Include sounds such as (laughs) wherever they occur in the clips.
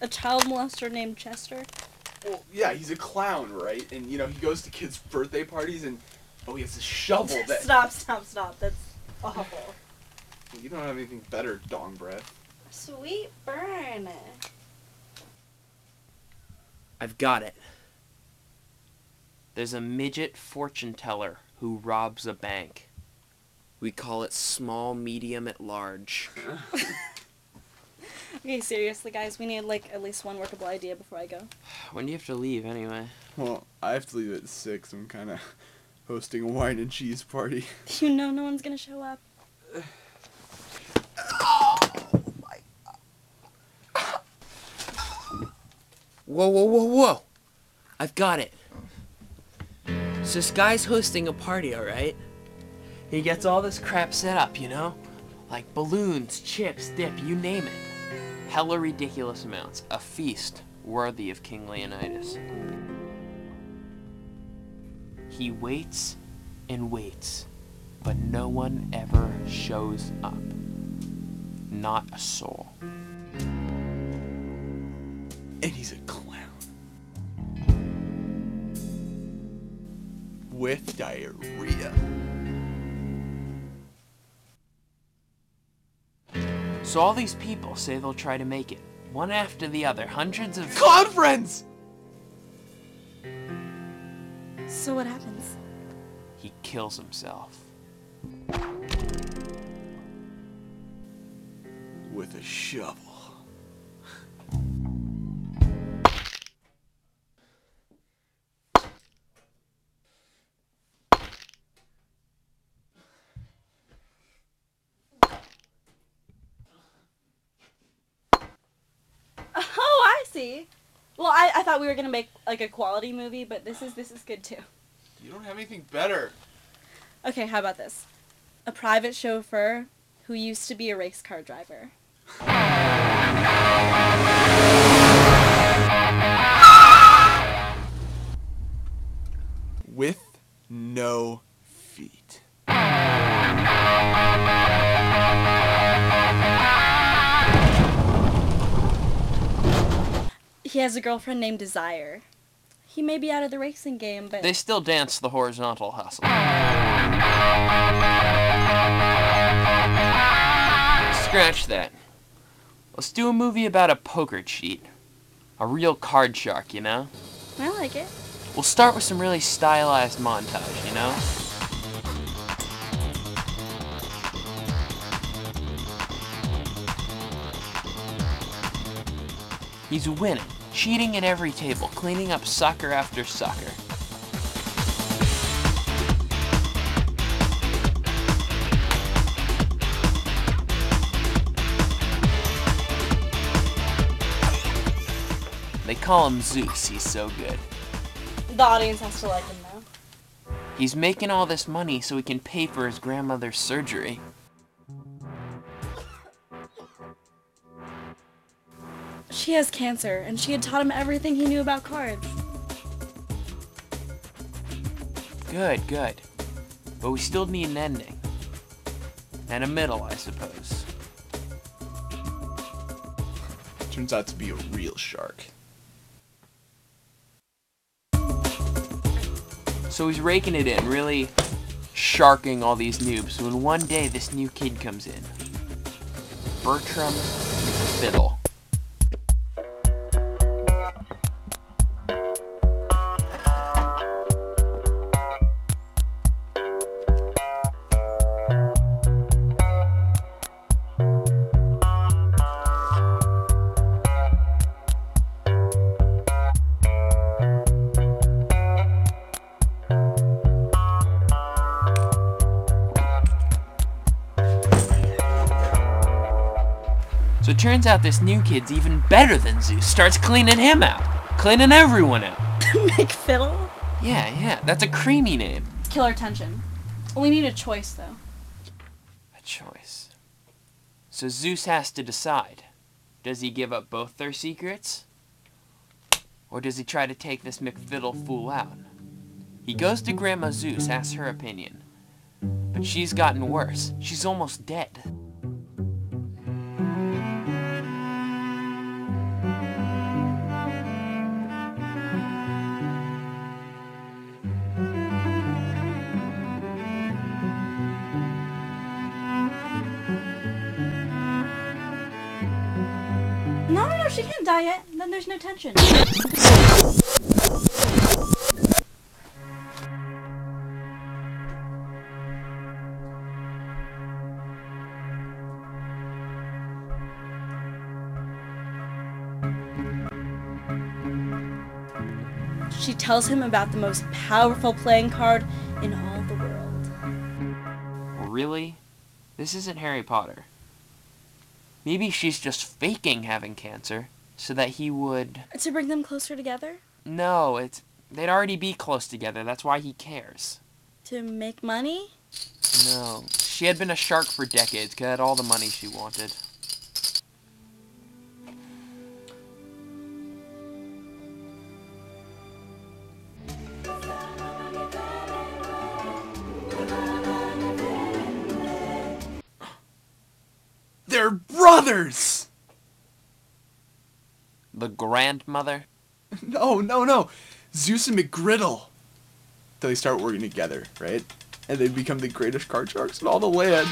A child molester named Chester? Well, yeah, he's a clown, right? And you know, he goes to kids' birthday parties and oh, he has a shovel that. (laughs) Stop, stop, stop. That's awful. You don't have anything better, dong breath. Sweet burn. I've got it. There's a midget fortune teller who robs a bank. We call it small, medium, at large. (laughs) Okay, seriously, guys, we need like at least one workable idea before I go. When do you have to leave anyway? Well, I have to leave at six. I'm kind of hosting a wine and cheese party. (laughs) You know no one's gonna show up. oh my! Whoa, whoa, whoa, whoa! I've got it. So this guy's hosting a party, alright? He gets all this crap set up, you know? Like balloons, chips, dip, you name it. Hella ridiculous amounts. A feast worthy of King Leonidas. He waits and waits, but no one ever shows up. Not a soul. And he's a clown. With diarrhea. So all these people say they'll try to make it, one after the other, hundreds of Clown friends! So what happens? He kills himself. With a shovel. See. Well, I, I thought we were gonna make like a quality movie, but this is this is good too. You don't have anything better. Okay, how about this? A private chauffeur who used to be a race car driver. With no feet. He has a girlfriend named Desire. He may be out of the racing game, but They still dance the horizontal hustle. Scratch that. Let's do a movie about a poker cheat. A real card shark, you know? I like it. We'll start with some really stylized montage, you know? He's winning, cheating at every table, cleaning up sucker after sucker. They call him Zeus, he's so good. The audience has to like him though. He's making all this money so he can pay for his grandmother's surgery. She has cancer, and she had taught him everything he knew about cards. Good, good. But we still need an ending. And a middle, I suppose. Turns out to be a real shark. So he's raking it in, really sharking all these noobs. When one day this new kid comes in Bertram Fiddle. Turns out this new kid's even better than Zeus. Starts cleaning him out, cleaning everyone out. (laughs) McFiddle? Yeah, yeah, that's a creamy name. Killer tension. We need a choice though. A choice. So Zeus has to decide. Does he give up both their secrets? Or does he try to take this McFiddle fool out? He goes to Grandma Zeus, asks her opinion. But she's gotten worse. She's almost dead. She can't die yet. Then there's no tension. She tells him about the most powerful playing card in all the world. Really? This isn't Harry Potter. Maybe she's just faking having cancer so that he would. To bring them closer together? No, it's. They'd already be close together. That's why he cares. To make money? No. She had been a shark for decades, had all the money she wanted. The grandmother? No, no, no. Zeus and McGriddle. Till they start working together, right? And they become the greatest card sharks in all the land.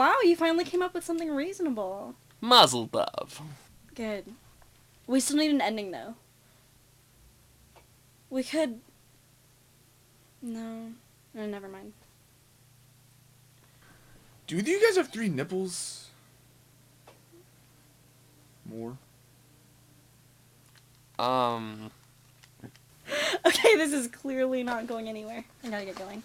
Wow, you finally came up with something reasonable. Mazel tov. Good. We still need an ending though. We could. No. No, never mind. Do you guys have three nipples? More? Um. (laughs) Okay, this is clearly not going anywhere. I gotta get going.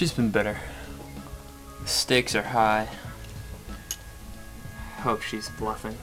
She's been better. The stakes are high. Hope she's bluffing.